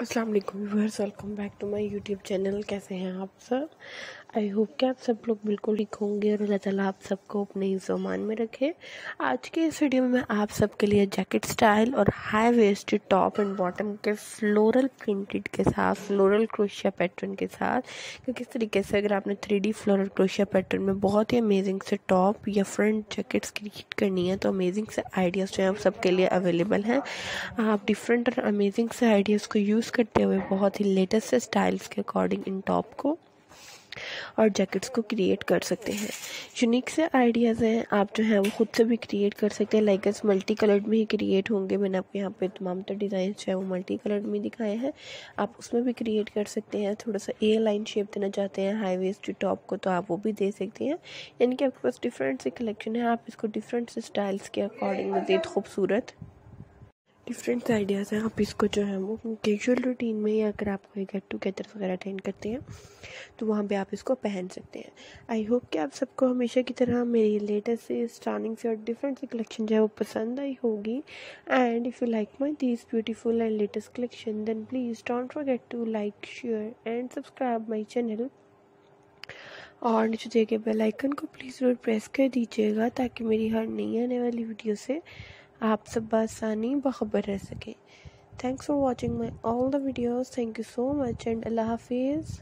वालेकुम viewers welcome back to my YouTube channel कैसे हैं आप सब आई होप कि आप सब लोग बिल्कुल ठीक होंगे और अल्लाह ताला आप सबको अपने ही ज़मान में रखे। आज के इस वीडियो में मैं आप सबके लिए जैकेट स्टाइल और high waisted top and bottom के फ्लोरल प्रिंटेड के साथ फ्लोरल क्रोशिया पैटर्न के साथ, क्योंकि इस तरीके से अगर आपने थ्री फ्लोरल क्रोशिया पैटर्न में बहुत ही अमेजिंग से टॉप या फ्रंट जैकेट्स क्रिएट करनी है तो अमेजिंग से आइडियाज़ जो है आप सबके लिए अवेलेबल हैं। आप डिफरेंट और अमेजिंग से आइडियाज़ को यूज़ करते हुए बहुत ही लेटेस्ट स्टाइल्स के अकॉर्डिंग इन टॉप को और जैकेट्स को क्रिएट कर सकते हैं। यूनिक से आइडियाज़ हैं, आप जो है वो खुद से भी क्रिएट कर सकते हैं। लाइक मल्टी कलर्ड में ही क्रिएट होंगे। मैंने आपको यहाँ पे तमाम तो डिज़ाइन जो है वो मल्टी कलर्ड में दिखाए हैं। आप उसमें भी क्रिएट कर सकते हैं। थोड़ा सा ए लाइन शेप देना चाहते हैं हाई वेस्ट टॉप को तो आप वो भी दे सकते हैं। यानी कि आपके पास डिफरेंट से कलेक्शन है। आप इसको डिफरेंट से स्टाइल्स के अकॉर्डिंग मज़ीद खूबसूरत। डिफरेंट आइडियाज़ हैं। आप इसको जो है वो कैजुअल रूटीन में या अगर आप कोई गेट टुगेदर वगैरह अटेंड करते हैं तो वहाँ पे आप इसको पहन सकते हैं। आई होप कि आप सबको हमेशा की तरह मेरी लेटेस्ट से स्टार्टिंग से और डिफरेंट से कलेक्शन जो है वो पसंद आई होगी। And if you like my this beautiful and latest collection then please don't forget to like share and subscribe my channel और नीचे दिए गए बेल आइकन को प्लीज़ ज़रूर प्रेस कर दीजिएगा, ताकि मेरी हर नई आने वाली वीडियो से आप सब बसानी बखबर रह सकें। Thanks for watching my all the videos thank you so much and अल्लाह हाफिज़